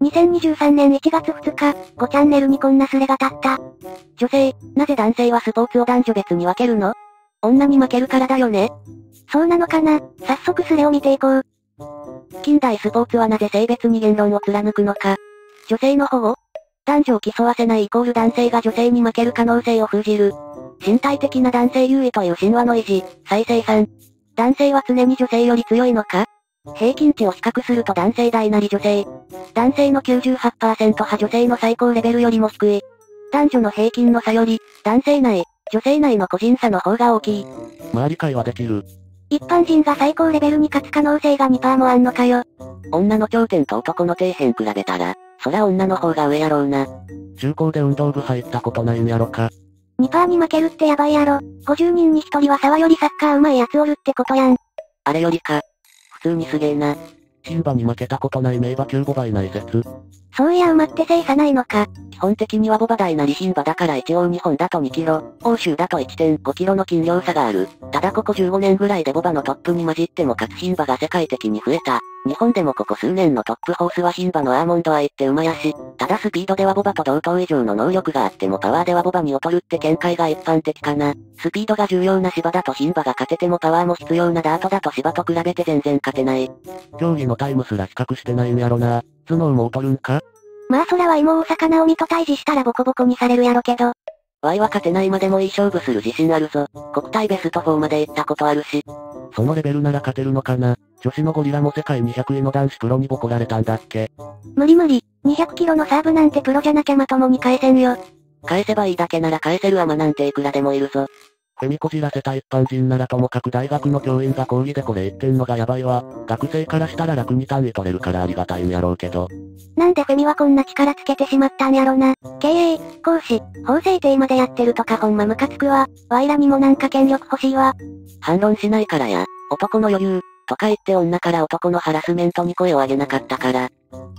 2023年1月2日、5チャンネルにこんなスレが立った。女性、なぜ男性はスポーツを男女別に分けるの？女に負けるからだよね。そうなのかな？早速スレを見ていこう。近代スポーツはなぜ性別に言論を貫くのか。女性の保護？男女を競わせないイコール男性が女性に負ける可能性を封じる。身体的な男性優位という神話の維持、再生産。男性は常に女性より強いのか？平均値を比較すると男性大なり女性。男性の98%派女性の最高レベルよりも低い。男女の平均の差より、男性内、女性内の個人差の方が大きい。周り会話できる。一般人が最高レベルに勝つ可能性が2%もあんのかよ。女の頂点と男の底辺比べたら、そりゃ女の方が上やろうな。中高で運動部入ったことないんやろか。2%に負けるってやばいやろ。50人に1人は沢よりサッカー上手い奴おるってことやん。あれよりか。普通にすげえな。牝馬に負けたことない名馬9 5倍内説。そういや馬って精査ないのか。基本的にはボバ大なり牝馬だから一応日本だと2キロ、欧州だと1.5キロの斤量差がある。ただここ15年ぐらいでボバのトップに混じっても勝つ牝馬が世界的に増えた。日本でもここ数年のトップホースは牝馬のアーモンドアイって馬やし、ただスピードではボバと同等以上の能力があってもパワーではボバに劣るって見解が一般的かな。スピードが重要な芝だと牝馬が勝ててもパワーも必要なダートだと芝と比べて全然勝てない。競技のタイムすら比較してないんやろな。頭脳も劣るんか？まあそらは芋大魚を見と対峙したらボコボコにされるやろけど。ワイは勝てないまでもいい勝負する自信あるぞ。国体ベスト4まで行ったことあるし。そのレベルなら勝てるのかな？女子のゴリラも世界200位の男子プロにボコられたんだっけ？無理無理。200キロのサーブなんてプロじゃなきゃまともに返せんよ。返せばいいだけなら返せるアマなんていくらでもいるぞ。フェミこじらせた一般人ならともかく大学の教員が講義でこれ言ってんのがやばいわ。学生からしたら楽に単位取れるからありがたいんやろうけど。なんでフェミはこんな力つけてしまったんやろな。経営、講師、法制定までやってるとかほんまムカつくわ。ワイらにもなんか権力欲しいわ。反論しないからや。男の余裕、とか言って女から男のハラスメントに声を上げなかったから。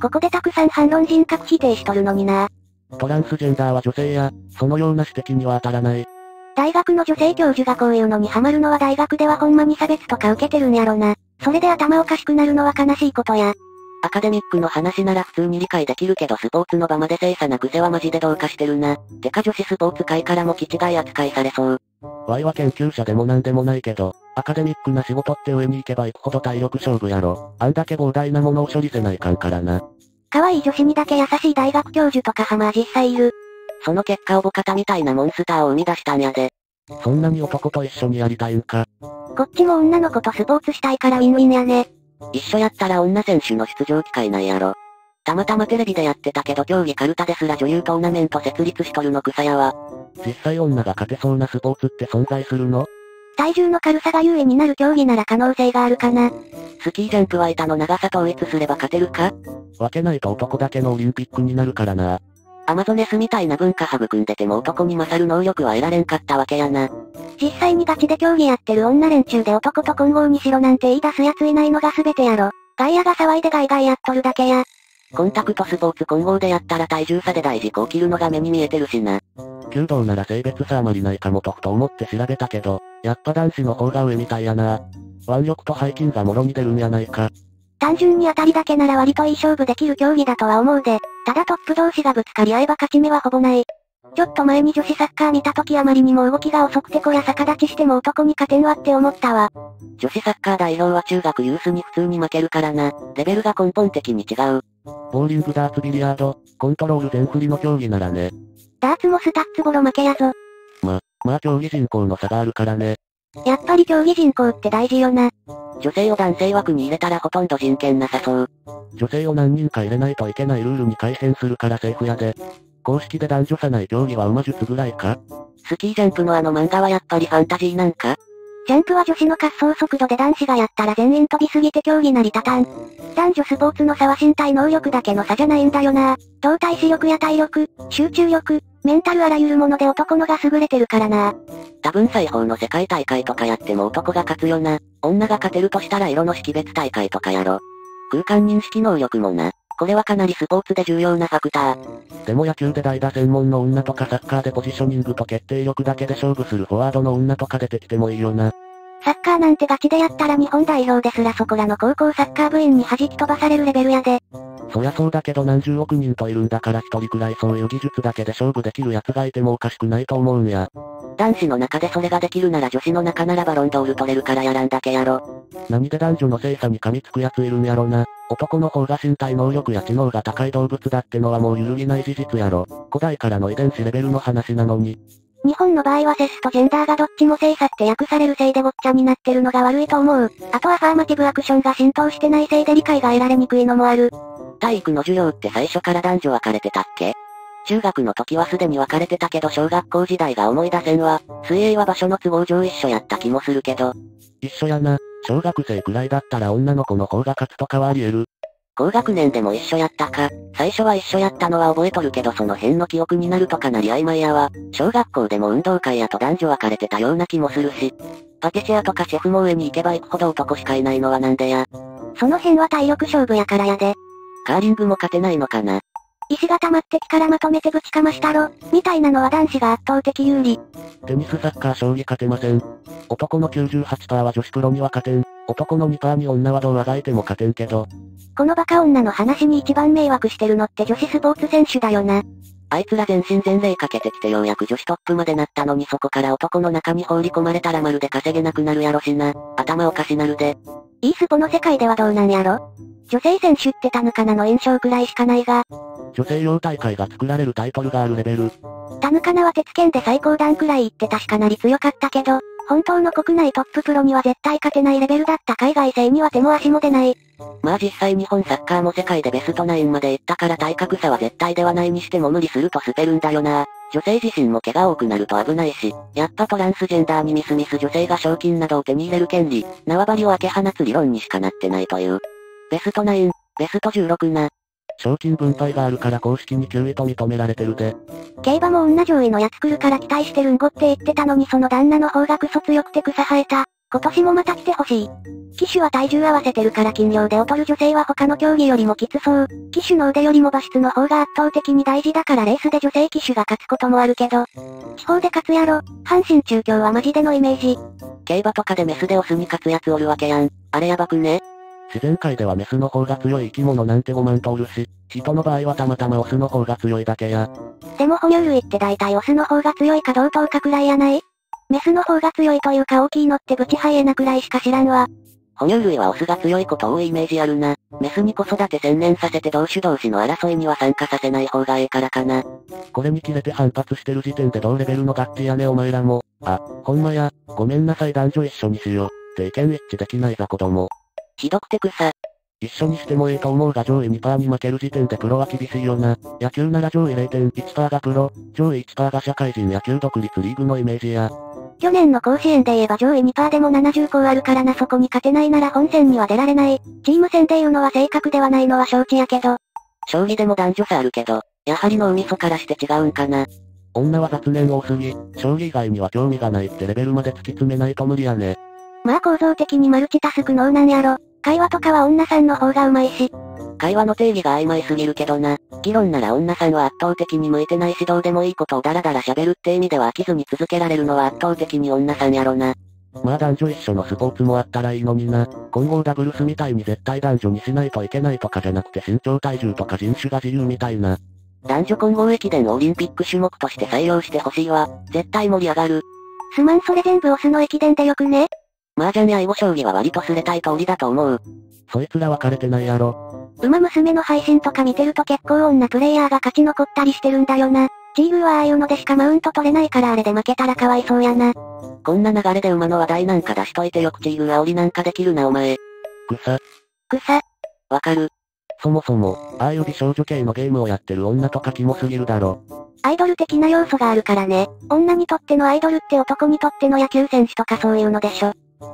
ここでたくさん反論人格否定しとるのにな。トランスジェンダーは女性や、そのような指摘には当たらない。大学の女性教授がこういうのにハマるのは大学ではほんまに差別とか受けてるんやろな。それで頭おかしくなるのは悲しいことや。アカデミックの話なら普通に理解できるけどスポーツの場まで精査な癖はマジでどうかしてるな。てか女子スポーツ界からも気違い扱いされそう。Y は研究者でもなんでもないけど、アカデミックな仕事って上に行けば行くほど体力勝負やろ。あんだけ膨大なものを処理せないかんからな。可愛い女子にだけ優しい大学教授とかハマー実際いる。その結果オボカタみたいなモンスターを生み出したんやで。そんなに男と一緒にやりたいんか。こっちも女の子とスポーツしたいからウィンウィンやね。一緒やったら女選手の出場機会ないやろ。たまたまテレビでやってたけど競技カルタですら女優トーナメント設立しとるの草やわ。実際女が勝てそうなスポーツって存在するの？体重の軽さが優位になる競技なら可能性があるかな。スキージャンプは板の長さ統一すれば勝てるか？分けないと男だけのオリンピックになるからな。アマゾネスみたいな文化育んでても男に勝る能力は得られんかったわけやな。実際にガチで競技やってる女連中で男と混合にしろなんて言い出す奴いないのが全てやろ。外野が騒いでガイガイやっとるだけや。コンタクトスポーツ混合でやったら体重差で大事故起きるのが目に見えてるしな。弓道なら性別差あまりないかもとふと思って調べたけど、やっぱ男子の方が上みたいやな。腕力と背筋がもろに出るんやないか。単純に当たりだけなら割といい勝負できる競技だとは思うで、ただトップ同士がぶつかり合えば勝ち目はほぼない。ちょっと前に女子サッカー見た時あまりにも動きが遅くてこりゃ逆立ちしても男に勝てんわって思ったわ。女子サッカー代表は中学ユースに普通に負けるからな。レベルが根本的に違う。ボーリングダーツビリヤード、コントロール全振りの競技ならね。ダーツもスタッツボロ負けやぞ。ま、まあ競技人口の差があるからね。やっぱり競技人口って大事よな。女性を男性枠に入れたらほとんど人権なさそう。女性を何人か入れないといけないルールに改変するからセーフやで。公式で男女差ない競技は馬術ぐらいかスキージャンプのあの漫画はやっぱりファンタジーなんかジャンプは女子の滑走速度で男子がやったら全員飛びすぎて競技なり立たん。男女スポーツの差は身体能力だけの差じゃないんだよな。動体視力や体力、集中力、メンタルあらゆるもので男のが優れてるからな。多分裁縫の世界大会とかやっても男が勝つよな。女が勝てるとしたら色の識別大会とかやろ。空間認識能力もな。これはかなりスポーツで重要なファクター。でも野球で代打専門の女とかサッカーでポジショニングと決定力だけで勝負するフォワードの女とか出てきてもいいよな。サッカーなんてガチでやったら日本代表ですらそこらの高校サッカー部員に弾き飛ばされるレベルやで。そりゃそうだけど何十億人といるんだから一人くらいそういう技術だけで勝負できる奴がいてもおかしくないと思うんや。男子の中でそれができるなら女子の中ならバロンドール取れるからやらんだけやろ。何で男女の性差に噛みつく奴いるんやろな。男の方が身体能力や知能が高い動物だってのはもう揺るぎない事実やろ。古代からの遺伝子レベルの話なのに。日本の場合はセスとジェンダーがどっちも性差って訳されるせいでごっちゃになってるのが悪いと思う。あとアファーマティブアクションが浸透してないせいで理解が得られにくいのもある。体育の授業って最初から男女分かれてたっけ？中学の時はすでに分かれてたけど小学校時代が思い出せんわ。水泳は場所の都合上一緒やった気もするけど。一緒やな。小学生くらいだったら女の子の方が勝つとかはあり得る。高学年でも一緒やったか。最初は一緒やったのは覚えとるけどその辺の記憶になるとかなり曖昧やわ。小学校でも運動会やと男女分かれてたような気もするし。パティシエとかシェフも上に行けば行くほど男しかいないのはなんでや。その辺は体力勝負やからやで。カーリングも勝てないのかな。石が溜まってきからまとめてぶちかましたろ、みたいなのは男子が圧倒的有利。テニスサッカー将棋勝てません。男の98%は女子プロには勝てん。男の2%に女はどうあがいても勝てんけど。このバカ女の話に一番迷惑してるのって女子スポーツ選手だよな。あいつら全身全霊かけてきてようやく女子トップまでなったのにそこから男の中に放り込まれたらまるで稼げなくなるやろしな。頭おかしなるで。いいスポの世界ではどうなんやろ女性選手ってタヌカナの印象くらいしかないが。女性用大会が作られるタイトルがあるレベル。タヌカナは鉄拳で最高段くらい行って確かなり強かったけど、本当の国内トッププロには絶対勝てないレベルだった海外勢には手も足も出ない。まあ実際日本サッカーも世界でベストナインまで行ったから体格差は絶対ではないにしても無理すると捨てるんだよな。女性自身も怪我多くなると危ないし、やっぱトランスジェンダーにミスミス女性が賞金などを手に入れる権利、縄張りを開け放つ理論にしかなってないという。ベストナイン、ベスト16な。賞金分配があるから公式に9位と認められてるで。競馬も女上位のやつ来るから期待してるんごって言ってたのにその旦那の方がクソ強くて草生えた。今年もまた来てほしい。騎手は体重合わせてるから金量で劣る女性は他の競技よりもきつそう。騎手の腕よりも馬質の方が圧倒的に大事だからレースで女性騎手が勝つこともあるけど。地方で勝つやろ。阪神中京はマジでのイメージ。競馬とかでメスでオスに勝つやつおるわけやん。あれやばくね？自然界ではメスの方が強い生き物なんて5万とおるし、人の場合はたまたまオスの方が強いだけや。でも哺乳類って大体オスの方が強いか同等かくらいやないメスの方が強いというか大きいのってブチハイエナくらいしか知らんわ。哺乳類はオスが強いこと多いイメージあるな。メスに子育て専念させて同種同士の争いには参加させない方がええからかな。これに切れて反発してる時点で同レベルのガッチやねお前らも。あ、ほんまや、ごめんなさい男女一緒にしよう。って意見一致できないざ子供。ひどくて草。一緒にしてもいいと思うが上位2%に負ける時点でプロは厳しいよな。野球なら上位0.1%がプロ、上位1%が社会人野球独立リーグのイメージや。去年の甲子園で言えば上位2%でも70校あるからなそこに勝てないなら本戦には出られない。チーム戦で言うのは正確ではないのは承知やけど。将棋でも男女差あるけど、やはり脳みそからして違うんかな。女は雑念多すぎ、将棋以外には興味がないってレベルまで突き詰めないと無理やね。まあ構造的にマルチタスク能なんやろ。会話とかは女さんの方が上手いし。会話の定義が曖昧すぎるけどな。議論なら女さんは圧倒的に向いてないしどうでもいいことをダラダラ喋るって意味では飽きずに続けられるのは圧倒的に女さんやろな。まあ男女一緒のスポーツもあったらいいのにな。混合ダブルスみたいに絶対男女にしないといけないとかじゃなくて身長体重とか人種が自由みたいな。男女混合駅伝をオリンピック種目として採用してほしいわ。絶対盛り上がる。すまんそれ全部オスの駅伝でよくね？麻雀や囲碁将棋は割とすれたい通りだと思う。そいつら別れてないやろ。馬娘の配信とか見てると結構女プレイヤーが勝ち残ったりしてるんだよな。チーグはああいうのでしかマウント取れないからあれで負けたらかわいそうやな。こんな流れで馬の話題なんか出しといてよくチーグ煽りなんかできるなお前。草。草。わかる。そもそも、ああいう美少女系のゲームをやってる女とかキモすぎるだろ。アイドル的な要素があるからね。女にとってのアイドルって男にとっての野球選手とかそういうのでしょ。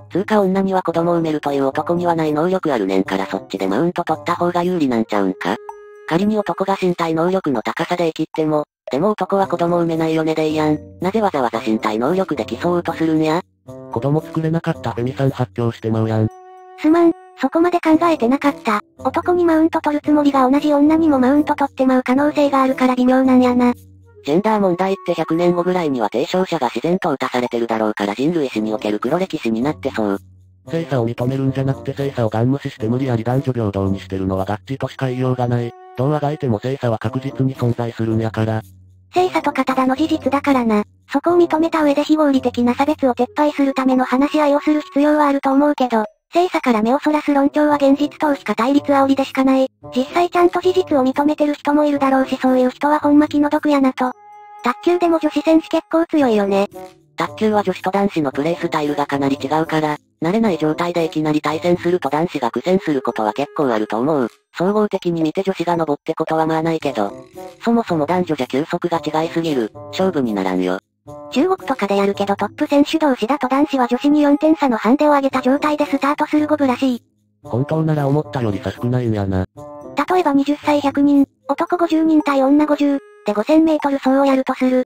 つうか女には子供産めるという男にはない能力あるねんからそっちでマウント取った方が有利なんちゃうんか？仮に男が身体能力の高さで生きっても、でも男は子供産めないよねでいやん。なぜわざわざ身体能力で競おうとするんや？子供作れなかったフェミさん発表してまうやん。すまん、そこまで考えてなかった。男にマウント取るつもりが同じ女にもマウント取ってまう可能性があるから微妙なんやな。ジェンダー問題って100年後ぐらいには提唱者が自然と打たされてるだろうから人類史における黒歴史になってそう。性差を認めるんじゃなくて性差をガン無視して無理やり男女平等にしてるのは合致としか言いようがない。どうあがいても性差は確実に存在するんやから。性差とかただの事実だからな。そこを認めた上で非合理的な差別を撤廃するための話し合いをする必要はあると思うけど、性差から目をそらす論調は現実逃避か対立煽りでしかない。実際ちゃんと事実を認めてる人もいるだろうしそういう人はほんま気の毒やなと。卓球でも女子選手結構強いよね。卓球は女子と男子のプレイスタイルがかなり違うから、慣れない状態でいきなり対戦すると男子が苦戦することは結構あると思う。総合的に見て女子が登ってことはまあないけど、そもそも男女じゃ休息が違いすぎる、勝負にならんよ。中国とかでやるけどトップ選手同士だと男子は女子に4点差のハンデを上げた状態でスタートする五分らしい。本当なら思ったより差少ないんやな。例えば20歳100人、男50人対女50、で5000メートル走をやるとする。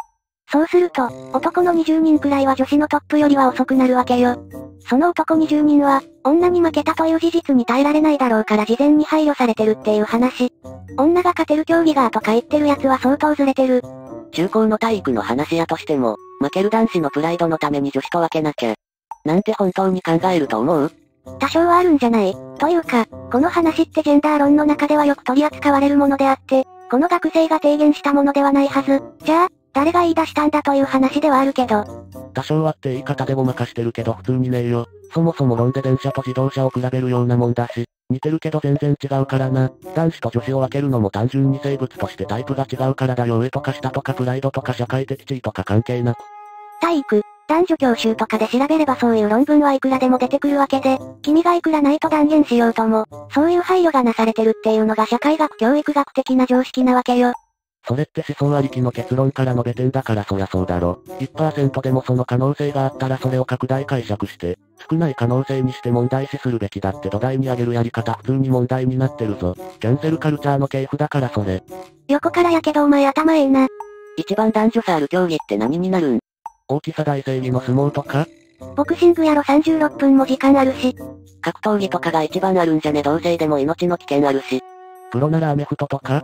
そうすると、男の20人くらいは女子のトップよりは遅くなるわけよ。その男20人は、女に負けたという事実に耐えられないだろうから事前に配慮されてるっていう話。女が勝てる競技がとか言ってる奴は相当ずれてる。中高の体育の話やとしても、負ける男子のプライドのために女子と分けなきゃ。なんて本当に考えると思う？多少はあるんじゃないというか、この話ってジェンダー論の中ではよく取り扱われるものであって、この学生が提言したものではないはず。じゃあ、誰が言い出したんだという話ではあるけど。多少はって言い方でごまかしてるけど普通にねえよ。そもそも論で電車と自動車を比べるようなもんだし、似てるけど全然違うからな。男子と女子を分けるのも単純に生物としてタイプが違うからだよ。上とか下とかプライドとか社会的地位とか関係なく。体育、男女教習とかで調べればそういう論文はいくらでも出てくるわけで、君がいくらないと断言しようとも、そういう配慮がなされてるっていうのが社会学教育学的な常識なわけよ。それって思想ありきの結論から述べてんだからそりゃそうだろ。1%でもその可能性があったらそれを拡大解釈して、少ない可能性にして問題視するべきだって土台に上げるやり方普通に問題になってるぞ。キャンセルカルチャーの系譜だからそれ。横からやけどお前頭ええな。一番男女差ある競技って何になるん？大きさ大正義の相撲とか？ボクシングやろ36分も時間あるし。格闘技とかが一番あるんじゃね同性でも命の危険あるし。プロならアメフトとか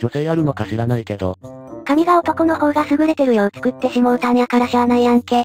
女性あるのか知らないけど。髪が男の方が優れてるよう作ってしもうたんやからしゃあないやんけ。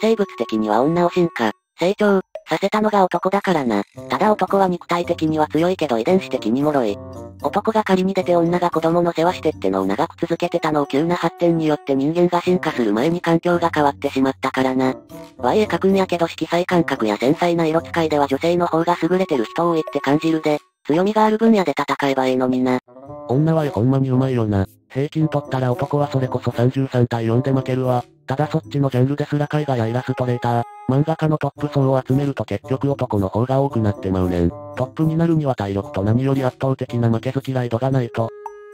生物的には女を進化、成長、させたのが男だからな。ただ男は肉体的には強いけど遺伝子的に脆い。男が仮に出て女が子供の世話してってのを長く続けてたのを急な発展によって人間が進化する前に環境が変わってしまったからな。Y え書くんやけど色彩感覚や繊細な色使いでは女性の方が優れてる人多いって感じるで、強みがある分野で戦えばいいのにな。女はほんまにうまいよな。平均取ったら男はそれこそ33対4で負けるわ。ただそっちのジャンルですら絵画やイラストレーター、漫画家のトップ層を集めると結局男の方が多くなってまうねん。トップになるには体力と何より圧倒的な負けず嫌い度がないと。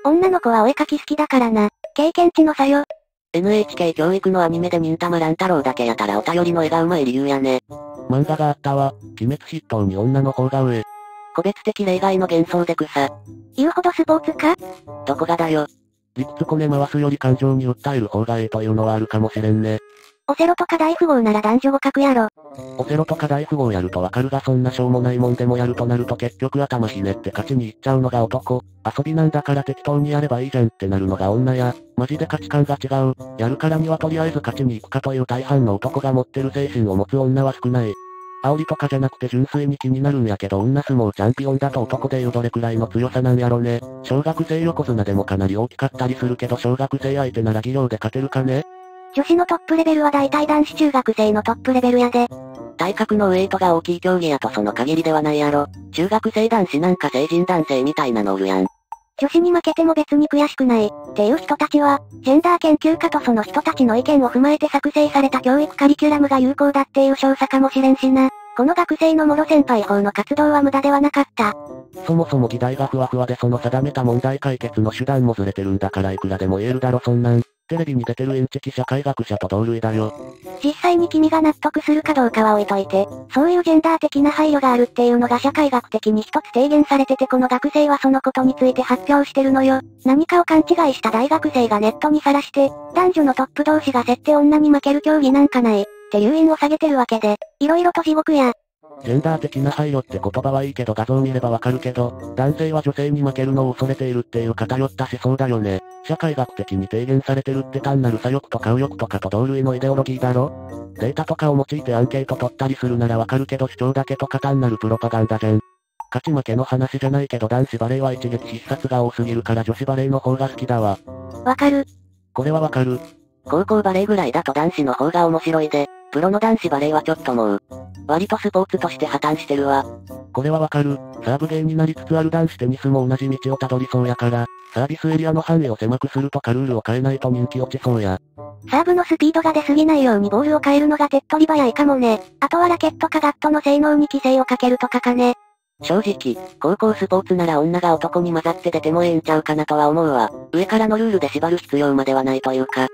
女の子はお絵描き好きだからな。経験値の差よ。NHK 教育のアニメで忍たま乱太郎だけやたらお便りの絵がうまい理由やね。漫画があったわ。鬼滅筆頭に女の方が上。個別的例外の幻想で草。言うほどスポーツか？どこがだよ。理屈こね回すより感情に訴える方がええというのはあるかもしれんね。オセロとか大富豪なら男女互角やろ。オセロとか大富豪やるとわかるがそんなしょうもないもんでもやるとなると結局頭ひねって勝ちに行っちゃうのが男。遊びなんだから適当にやればいいじゃんってなるのが女や、マジで価値観が違う。やるからにはとりあえず勝ちに行くかという大半の男が持ってる精神を持つ女は少ない。煽りとかじゃなくて純粋に気になるんやけど女相撲チャンピオンだと男でいうどれくらいの強さなんやろね。小学生横綱でもかなり大きかったりするけど小学生相手なら技量で勝てるかね女子のトップレベルは大体男子中学生のトップレベルやで。体格のウェイトが大きい競技やとその限りではないやろ。中学生男子なんか成人男性みたいなのおるやん。女子に負けても別に悔しくない、っていう人たちは、ジェンダー研究家とその人たちの意見を踏まえて作成された教育カリキュラムが有効だっていう少佐かもしれんしな。この学生の諸先輩法の活動は無駄ではなかった。そもそも議題がふわふわでその定めた問題解決の手段もずれてるんだからいくらでも言えるだろそんなん。テレビに出てるインチキ社会学者と同類だよ。実際に君が納得するかどうかは置いといて、そういうジェンダー的な配慮があるっていうのが社会学的に一つ提言されててこの学生はそのことについて発表してるのよ。何かを勘違いした大学生がネットにさらして、男女のトップ同士が設定女に負ける競技なんかない、っていう因を下げてるわけで、色々と地獄や。ジェンダー的な配慮って言葉はいいけど画像見ればわかるけど、男性は女性に負けるのを恐れているっていう偏った思想だよね。社会学的に提言されてるって単なる左翼とか右翼とかと同類のイデオロギーだろ？データとかを用いてアンケート取ったりするならわかるけど主張だけとか単なるプロパガンダじゃん。勝ち負けの話じゃないけど男子バレーは一撃必殺が多すぎるから女子バレーの方が好きだわ。わかる。これはわかる。高校バレーぐらいだと男子の方が面白いで、プロの男子バレーはちょっともう。割とスポーツとして破綻してるわ。これはわかる。サーブゲーになりつつある男子テニスも同じ道をたどりそうやから、サービスエリアの範囲を狭くするとかルールを変えないと人気落ちそうや。サーブのスピードが出すぎないようにボールを変えるのが手っ取り早いかもね。あとはラケットかガットの性能に規制をかけるとかかね。正直、高校スポーツなら女が男に混ざって出てもええんちゃうかなとは思うわ。上からのルールで縛る必要まではないというか。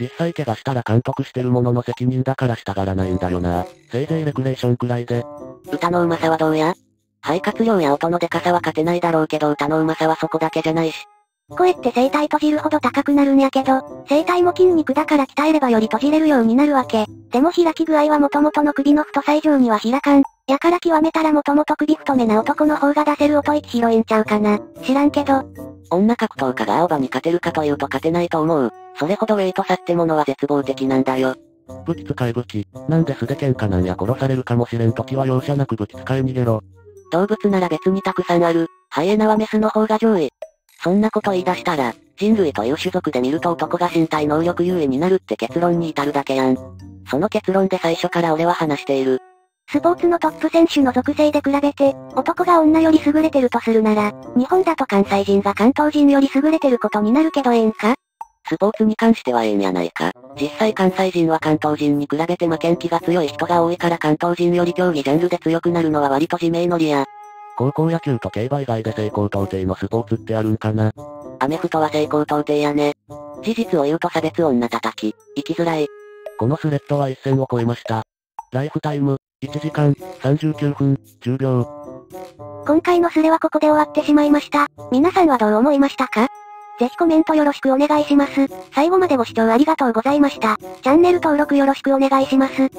実際怪我したら監督してるものの責任だから従らないんだよな。せいぜいレクレーションくらいで。歌のうまさはどうや？肺活量や音のデカさは勝てないだろうけど歌のうまさはそこだけじゃないし。声って声帯閉じるほど高くなるんやけど、声帯も筋肉だから鍛えればより閉じれるようになるわけ。でも開き具合は元々の首の太さ以上には開かん。やから極めたら元々首太めな男の方が出せる音息広いんちゃうかな。知らんけど。女格闘家が青葉に勝てるかというと勝てないと思う。それほどウェイト差ってものは絶望的なんだよ。武器使い武器。なんで素で喧嘩なんや殺されるかもしれん時は容赦なく武器使い逃げろ。動物なら別にたくさんある。ハイエナはメスの方が上位。そんなこと言い出したら、人類という種族で見ると男が身体能力優位になるって結論に至るだけやん。その結論で最初から俺は話している。スポーツのトップ選手の属性で比べて、男が女より優れてるとするなら、日本だと関西人が関東人より優れてることになるけどええんか？スポーツに関してはええんやないか。実際関西人は関東人に比べて負けん気が強い人が多いから関東人より競技ジャンルで強くなるのは割と自明のりや。高校野球と競馬以外で成功到底のスポーツってあるんかなアメフトは成功到底やね。事実を言うと差別女叩き、生きづらい。このスレッドは一線を越えました。ライフタイム、1時間、39分、10秒。今回のスレはここで終わってしまいました。皆さんはどう思いましたか？ぜひコメントよろしくお願いします。最後までご視聴ありがとうございました。チャンネル登録よろしくお願いします。